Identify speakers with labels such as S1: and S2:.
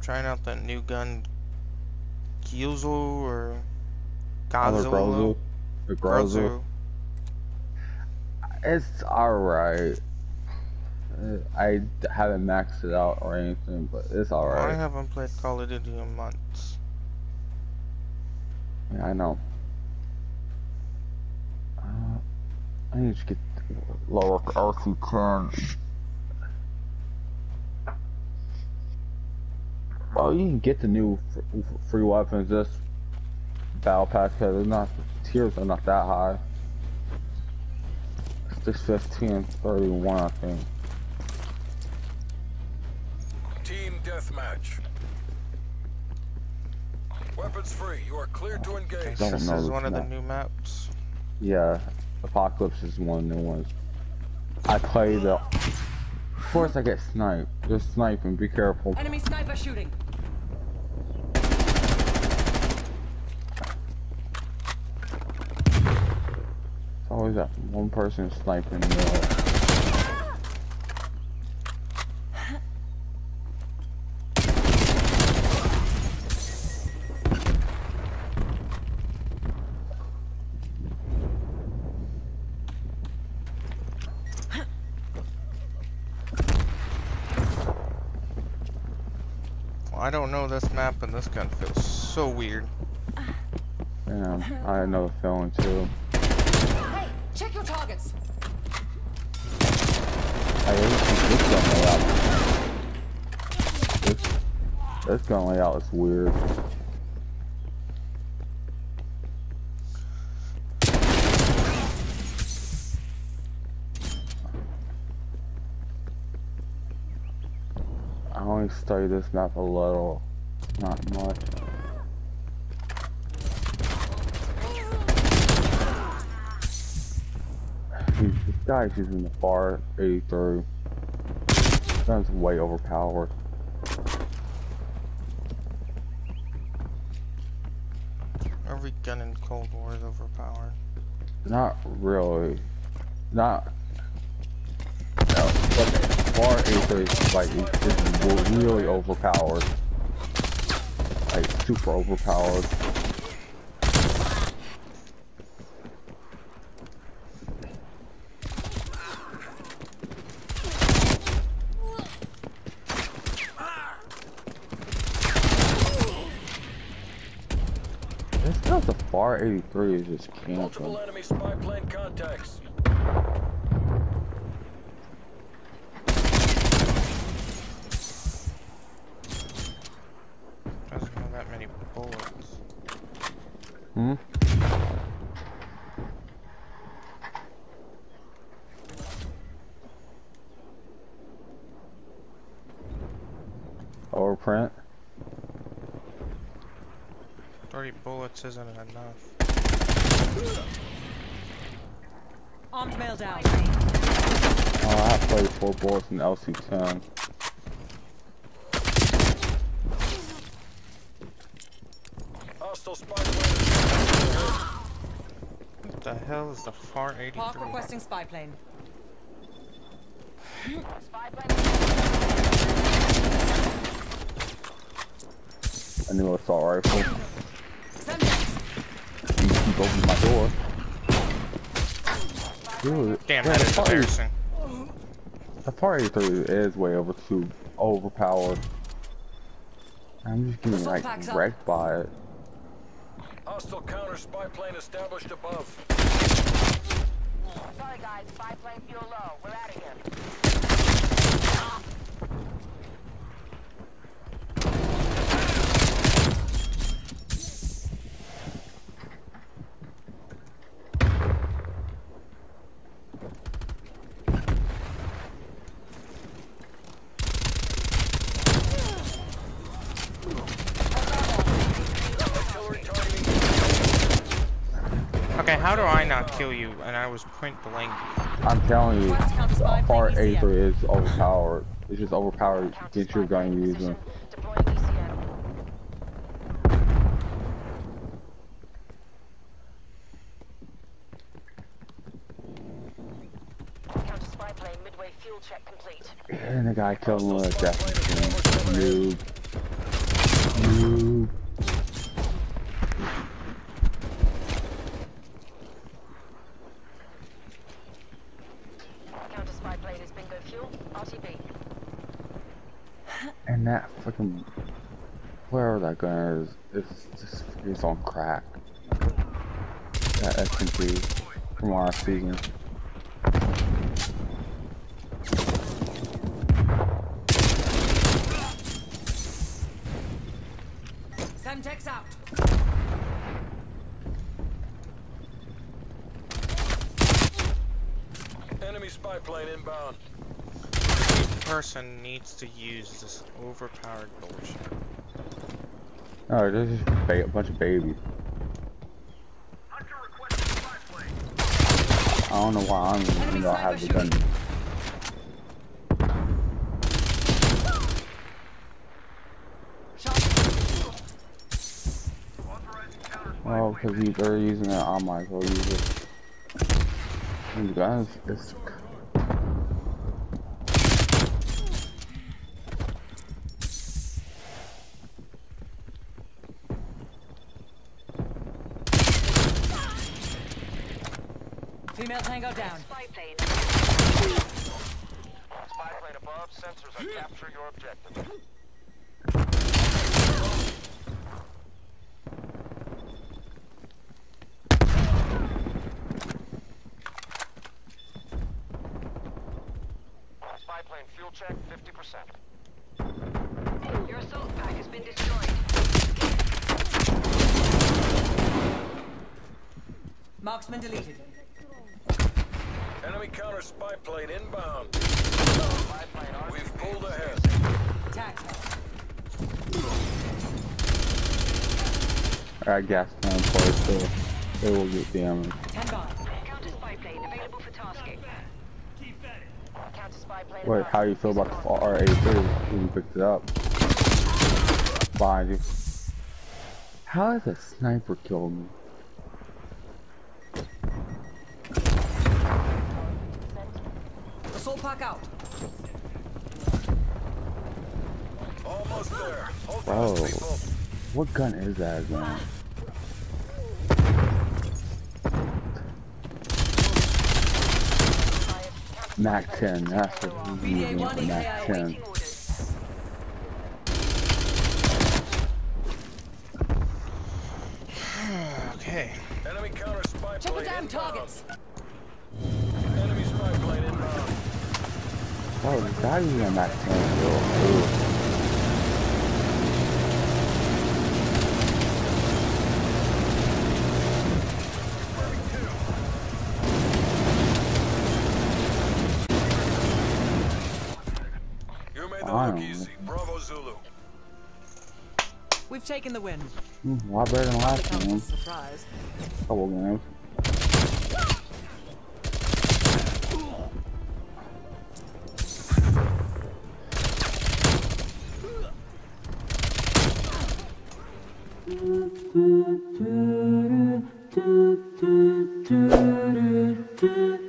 S1: I'm trying out that new gun, Gyozo or Godzilla.
S2: Grozu. Grozu. It's alright. I haven't maxed it out or anything, but it's alright.
S1: I haven't played Call of Duty in months.
S2: Yeah, I know. Uh, I need to get lower LC10. Well, you can get the new f- f- free weapons this battle pass because it's not tiers are not that high. It's just 15 31, I think.
S3: Team deathmatch. Weapons free. You are cleared to engage.
S1: This is
S2: this
S1: one of the new maps.
S2: Yeah, Apocalypse is one of the new ones. I play the. Of course, I get sniped. Just sniping. Be careful.
S4: Enemy sniper shooting.
S2: Always that one person sniping. Uh, the...
S1: I don't know this map and this gun feels so weird.
S2: Damn, um, I had another feeling too.
S4: Hey, your targets.
S2: I this gun layout. This, this gun layout is weird. I only studied this map a little, not much. Guy's using the FAR 83. This gun's way overpowered.
S1: Every gun in Cold War is overpowered.
S2: Not really. Not. No, but FAR 83 is like, it's really overpowered. Like, super overpowered. R83 is just camping.
S3: Multiple enemy spy plane contacts.
S1: That's not.
S2: Hmm? Overprint.
S1: 30 bullets isn't enough.
S4: Armed male down.
S2: Oh, I have played four bullets in LC10.
S3: Hostile spy.
S1: What the hell is the FAR 83?
S4: Park requesting spy plane.
S2: A new assault rifle.
S4: Send it.
S2: You my door. Dude,
S1: Damn,
S2: yeah,
S1: that
S2: the
S1: is
S2: FAR
S1: embarrassing.
S2: The FAR 83 is way over too overpowered. I'm just getting
S4: Assault
S2: like
S4: packs up.
S2: wrecked by it.
S3: Hostile counter spy plane established above.
S5: Sorry guys, spy plane fuel low. We're out of here.
S1: Okay, how do I not kill you? And I was point blank.
S2: I'm telling you,
S4: Request counter spy
S2: the FAR
S4: plane
S2: 83 is overpowered. It's just overpowered
S5: Counter
S2: against
S5: spy
S2: your gun
S5: plane in
S2: using.
S5: position. Deploying ECM. Counter spy plane midway fuel check complete.
S2: And the guy killed me with a death
S3: spy plane established
S2: machine.
S3: overhead.
S2: Noob. Noob.
S5: Counter spy plane is bingo fuel. RTB.
S2: And that fucking wherever that gun is, it's just it's on crack. That SMG from last season.
S4: Semtex out.
S3: Enemy spy plane inbound.
S1: Person needs to use this overpowered bullshit.
S2: Oh, just ba a bunch of babies. I don't know why I'm even though I have the gun.
S4: Shot.
S2: Oh, because he's already using it, I might as well use it. And the guns, it's
S4: Female tango down.
S5: Spy plane.
S3: Spy plane above. Sensors are capture your objective. Spy plane fuel check 50%.
S5: Your assault pack has been destroyed.
S4: Marksman deleted.
S3: Enemy counter spy plane inbound. We've pulled ahead.
S4: Attack.
S2: I gas down so they will get damaged.
S5: Counter spy plane available for tasking.
S2: Wait, how you feel about the RA3 when you picked it up? Behind you. How is a sniper killed me?
S4: Assault pack out.
S3: Almost there. Hold
S2: Bro. What gun is that again? Mac 10, that's what he's using
S4: BDA-1
S2: for Mac 10.
S1: Okay.
S3: Enemy counter spy
S4: Check the damn targets.
S3: Enemy
S2: Oh, the guy using a Mac 10 is.
S3: You made the
S2: Wow.
S3: Bravo Zulu.
S4: We've taken the win.
S2: Hmm, A lot better than last time.
S4: a surprise.
S2: Couple games.
S6: Do do do do do do